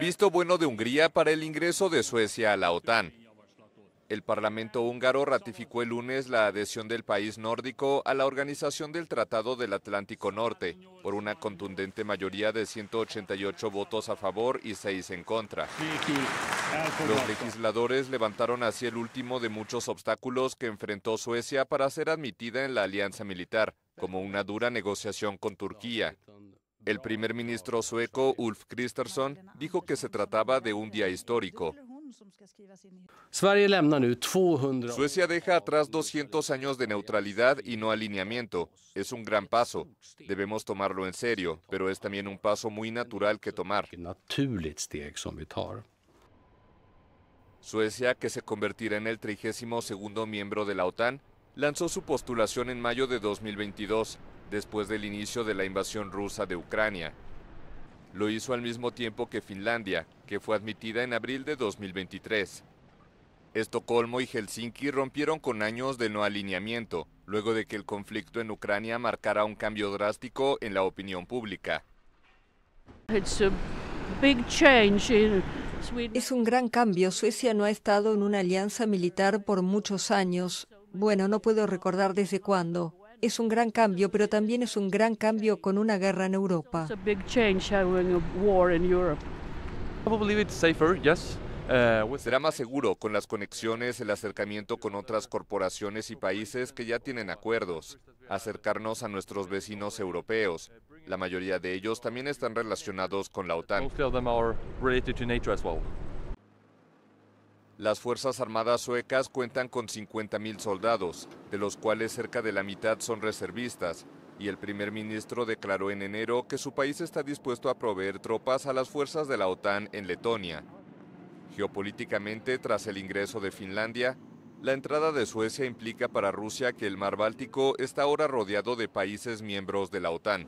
Visto bueno de Hungría para el ingreso de Suecia a la OTAN. El Parlamento húngaro ratificó el lunes la adhesión del país nórdico a la Organización del Tratado del Atlántico Norte por una contundente mayoría de 188 votos a favor y 6 en contra. Los legisladores levantaron así el último de muchos obstáculos que enfrentó Suecia para ser admitida en la alianza militar, como una dura negociación con Turquía. El primer ministro sueco Ulf Kristersson dijo que se trataba de un día histórico. Suecia deja atrás 200 años de neutralidad y no alineamiento. Es un gran paso. Debemos tomarlo en serio, pero es también un paso muy natural que tomar. Suecia, que se convertirá en el 32 miembro de la OTAN, lanzó su postulación en mayo de 2022, después del inicio de la invasión rusa de Ucrania. Lo hizo al mismo tiempo que Finlandia, que fue admitida en abril de 2023. Estocolmo y Helsinki rompieron con años de no alineamiento, luego de que el conflicto en Ucrania marcara un cambio drástico en la opinión pública. Es un gran cambio. Suecia no ha estado en una alianza militar por muchos años. Bueno, no puedo recordar desde cuándo es un gran cambio, pero también es un gran cambio con una guerra en Europa. Uh, Será más seguro con las conexiones, el acercamiento con otras corporaciones y países que ya tienen acuerdos, acercarnos a nuestros vecinos europeos. La mayoría de ellos también están relacionados con la OTAN. Las Fuerzas Armadas suecas cuentan con 50.000 soldados, de los cuales cerca de la mitad son reservistas, y el primer ministro declaró en enero que su país está dispuesto a proveer tropas a las fuerzas de la OTAN en Letonia. Geopolíticamente, tras el ingreso de Finlandia, la entrada de Suecia implica para Rusia que el mar Báltico está ahora rodeado de países miembros de la OTAN.